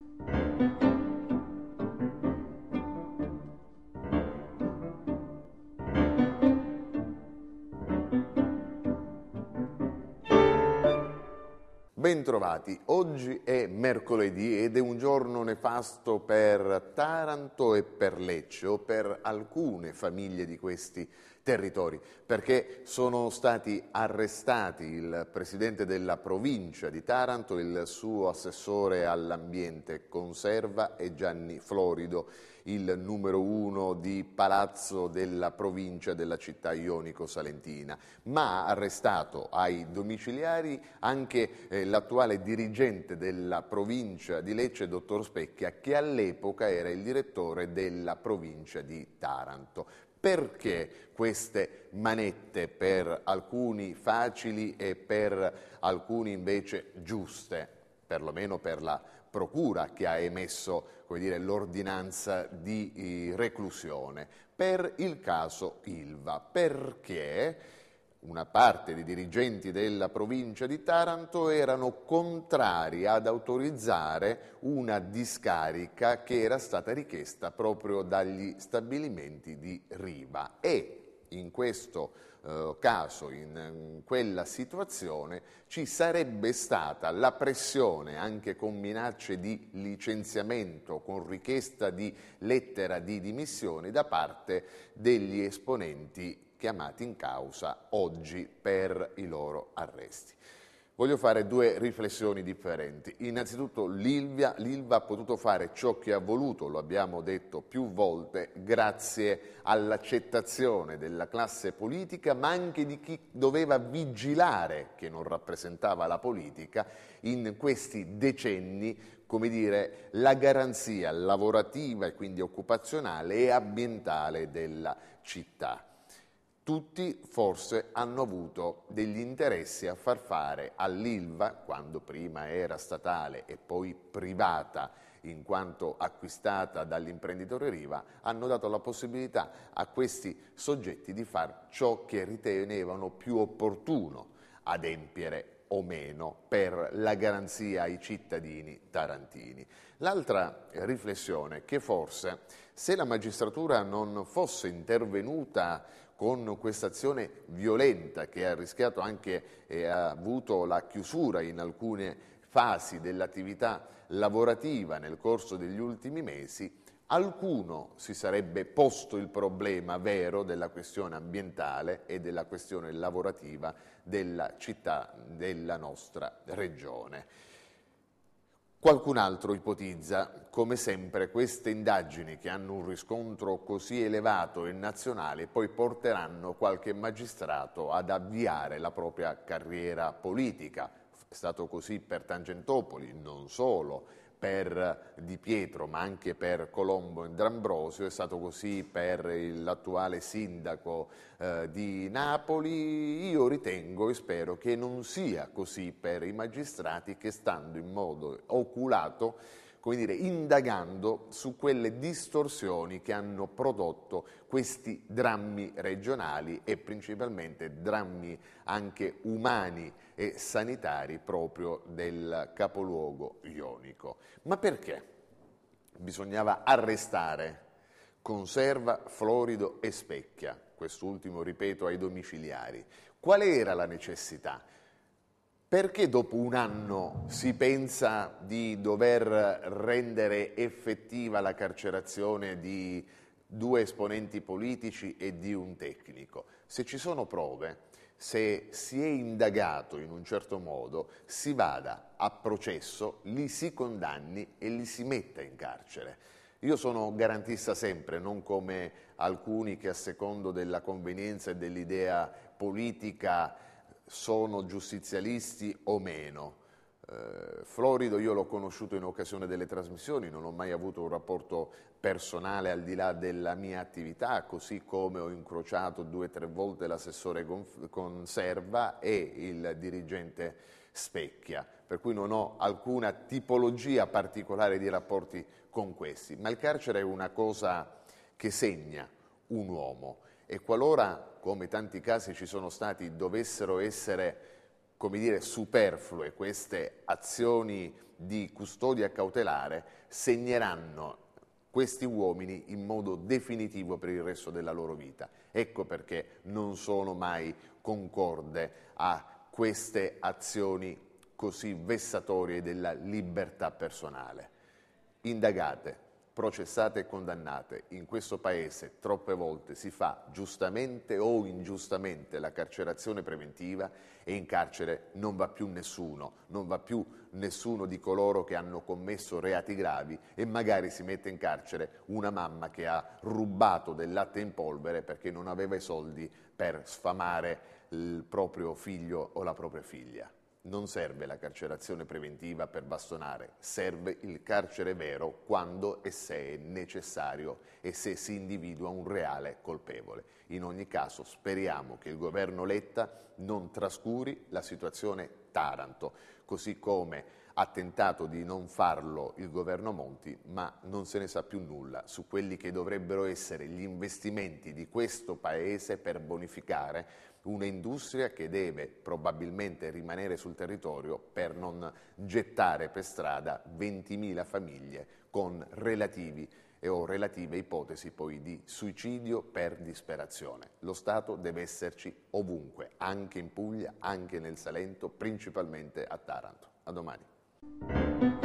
you Bentrovati, oggi è mercoledì ed è un giorno nefasto per Taranto e per Lecce o per alcune famiglie di questi territori, perché sono stati arrestati il presidente della provincia di Taranto, il suo assessore all'ambiente Conserva e Gianni Florido, il numero uno di palazzo della provincia della città ionico-salentina, ma ha arrestato ai domiciliari anche eh, l'attuale dirigente della provincia di Lecce, dottor Specchia, che all'epoca era il direttore della provincia di Taranto. Perché queste manette? Per alcuni facili e per alcuni invece giuste, perlomeno per la procura che ha emesso l'ordinanza di eh, reclusione. Per il caso Ilva, perché una parte dei dirigenti della provincia di Taranto erano contrari ad autorizzare una discarica che era stata richiesta proprio dagli stabilimenti di Riva. E in questo eh, caso, in, quella situazione, ci sarebbe stata la pressione anche con minacce di licenziamento, con richiesta di lettera di dimissioni da parte degli esponenti chiamati in causa oggi per i loro arresti. Voglio fare due riflessioni differenti. Innanzitutto l'Ilva ha potuto fare ciò che ha voluto, lo abbiamo detto più volte, grazie all'accettazione della classe politica, ma anche di chi doveva vigilare, che non rappresentava la politica, in questi decenni, come dire, la garanzia lavorativa e quindi occupazionale e ambientale della città tutti forse hanno avuto degli interessi a far fare all'Ilva, quando prima era statale e poi privata in quanto acquistata dall'imprenditore Riva, hanno dato la possibilità a questi soggetti di fare ciò che ritenevano più opportuno adempiere o meno per la garanzia ai cittadini tarantini. L'altra riflessione che forse se la magistratura non fosse intervenuta con questa azione violenta che ha rischiato anche e ha avuto la chiusura in alcune fasi dell'attività lavorativa nel corso degli ultimi mesi, alcuno si sarebbe posto il problema vero della questione ambientale e della questione lavorativa della città della nostra regione. Qualcun altro ipotizza, come sempre, queste indagini che hanno un riscontro così elevato e nazionale poi porteranno qualche magistrato ad avviare la propria carriera politica. È stato così per Tangentopoli, non solo, per Di Pietro ma anche per Colombo e D'Ambrosio, è stato così per l'attuale sindaco eh, di Napoli, io ritengo e spero che non sia così per i magistrati che stando in modo oculato come dire, indagando su quelle distorsioni che hanno prodotto questi drammi regionali e principalmente drammi anche umani e sanitari proprio del capoluogo ionico. Ma perché bisognava arrestare Conserva, Florido e Specchia, quest'ultimo ripeto ai domiciliari? Qual era la necessità? Perché dopo un anno si pensa di dover rendere effettiva la carcerazione di due esponenti politici e di un tecnico? Se ci sono prove, se si è indagato in un certo modo, si vada a processo, li si condanni e li si metta in carcere. Io sono garantista sempre, non come alcuni che a secondo della convenienza e dell'idea politica sono giustizialisti o meno. Eh, Florido io l'ho conosciuto in occasione delle trasmissioni, non ho mai avuto un rapporto personale al di là della mia attività, così come ho incrociato due o tre volte l'assessore Conserva e il dirigente Specchia, per cui non ho alcuna tipologia particolare di rapporti con questi, ma il carcere è una cosa che segna un uomo e qualora, come tanti casi ci sono stati, dovessero essere come dire, superflue, queste azioni di custodia cautelare segneranno questi uomini in modo definitivo per il resto della loro vita. Ecco perché non sono mai concorde a queste azioni così vessatorie della libertà personale. Indagate, processate e condannate. In questo Paese troppe volte si fa giustamente o ingiustamente la carcerazione preventiva e in carcere non va più nessuno, non va più nessuno di coloro che hanno commesso reati gravi e magari si mette in carcere una mamma che ha rubato del latte in polvere perché non aveva i soldi per sfamare il proprio figlio o la propria figlia. Non serve la carcerazione preventiva per bastonare, serve il carcere vero quando e se è necessario e se si individua un reale colpevole. In ogni caso speriamo che il governo Letta non trascuri la situazione Taranto, così come ha tentato di non farlo il governo Monti, ma non se ne sa più nulla su quelli che dovrebbero essere gli investimenti di questo Paese per bonificare un'industria che deve probabilmente rimanere sul territorio per non gettare per strada 20.000 famiglie con relativi o relative ipotesi poi di suicidio per disperazione. Lo Stato deve esserci ovunque, anche in Puglia, anche nel Salento, principalmente a Taranto. A domani. thank you